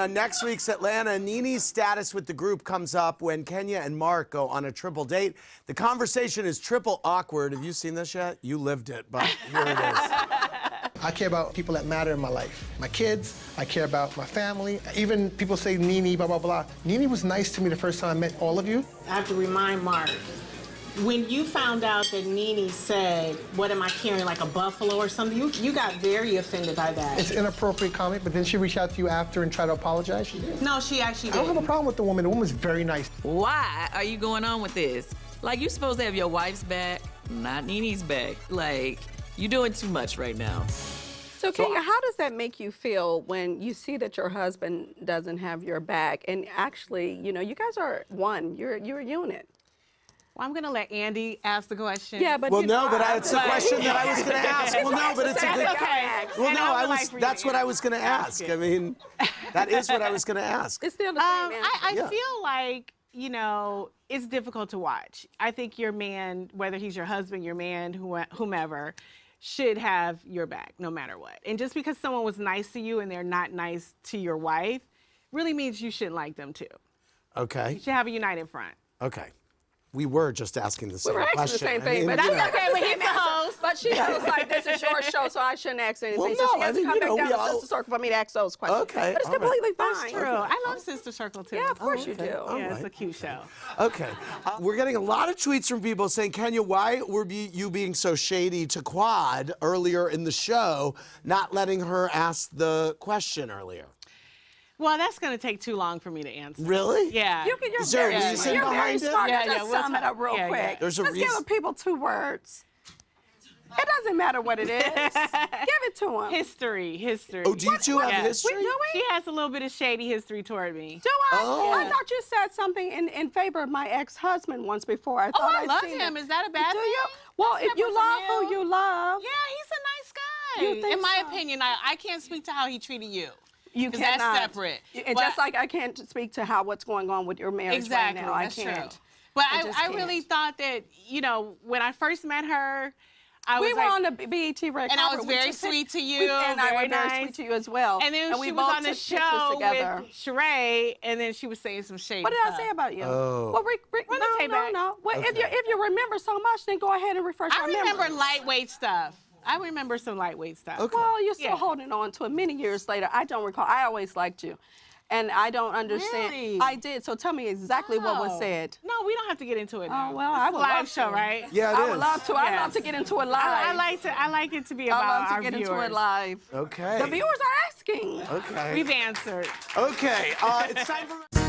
Uh, next week's Atlanta, Nene's status with the group comes up when Kenya and Mark go on a triple date. The conversation is triple awkward. Have you seen this yet? You lived it, but here it is. I care about people that matter in my life. My kids, I care about my family. Even people say Nini, blah, blah, blah. Nene was nice to me the first time I met all of you. I have to remind Mark, when you found out that Nene said, what am I carrying, like a buffalo or something, you, you got very offended by that. It's inappropriate comment, but then she reached out to you after and tried to apologize. She did. no, she actually I don't have a problem with the woman. The woman's very nice. Why are you going on with this? Like, you supposed to have your wife's back, not Nene's back. Like, you're doing too much right now. So, Kenya, how does that make you feel when you see that your husband doesn't have your back? And actually, you know, you guys are one. You're you're a unit. Well, I'm going to let Andy ask the question. Yeah, but Well, no, know, but I- it's a question that I was going to ask. Well, no, but it's a good. okay. Well, And no, I would I was. That's what I was going to ask ask. I mean, that is what I was going to ask. It's still the Um, same I, I. Yeah. feel like, you know, it's difficult to watch. I think your man, whether he's your husband, your man, who- whomever, should have your back no matter what. And just because someone was nice to you and they're not nice to your wife, really means you shouldn't like them too. Okay. You should have a united front. Okay. We were just asking the same we were asking question. the same I thing, mean, but you I know. know that's but the he's the host. But she feels like this is your show, so I shouldn't ask anything. Well, so no, she I has mean, to come you back know, down we to all- Sister Circle for me to ask those questions. Okay, but it's all right. completely That's fine. true. I love Sister Circle too. Yeah, of course you okay. do. All yeah, right. it's a cute show. Okay. Uh, we're getting a lot of tweets from people saying, Kenya, why were be, you being so shady to Quad earlier in the show, not letting her ask the question earlier? Well, that's going to take too long for me to answer. Really? Yeah. You can, you're Is there a very, reason you're very behind it? smart. Yeah, Just yeah, we'll sum it up real yeah, quick. yeah. There's a Just reason- give people two words. It doesn't matter what it is. give it to them. History, history. Oh, do you two have Yeah. history? We do it? She has a little bit of shady history toward me. Do I? Oh. I thought you said something in, in favor of my ex-husband once before. I Oh, thought I I'd love him. it. Is that a bad thing? Do thing? you? Well, That's if you love from who you love, Yeah, he's a nice guy. You think In my so? opinion, I, I can't speak to how he treated you. You 'Cause cannot. that's separate. And But- just like I can't speak to how what's going on with your marriage exactly, right now, I that's can't. true. But I I, I, really can't. thought that, you know, when I first met her, I was We were like, on the BET red And I was very took sweet to we- you, and I very was very sweet to you as well. and then we she was on the show together. with Sheree, and then she was saying some shady What did I say about you? Oh. Well, Rick, Rick, Run no, the tape no, back. no. Well, if you if you remember so much, then go ahead and refresh I our remember memory. lightweight stuff. I remember some lightweight stuff. Okay. Well, you're still Yeah. holding on to it many years later. I don't recall. I always liked you. And I don't understand. Really? I did. So tell me exactly what was Oh. said. No, we don't have to get into it now. Oh, well, It's I a would live love show, to. right? Yeah, it I is. would love to. I Yes. love to get into it live. I, I like to. I like it to be about I about love to our get viewers. into it live. Okay. The viewers are asking. Okay. We've answered. Okay. Uh, it's time for.